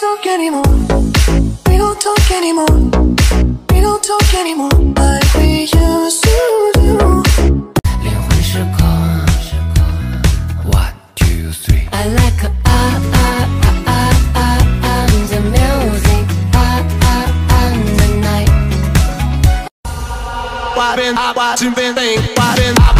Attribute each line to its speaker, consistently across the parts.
Speaker 1: talk anymore. We don't talk anymore. We don't talk anymore like we used to do.
Speaker 2: 灵魂失控。One two three。
Speaker 3: I like ah ah ah ah ah ah the music ah ah ah the night.
Speaker 4: Why been I watching been thing? Why been I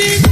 Speaker 1: But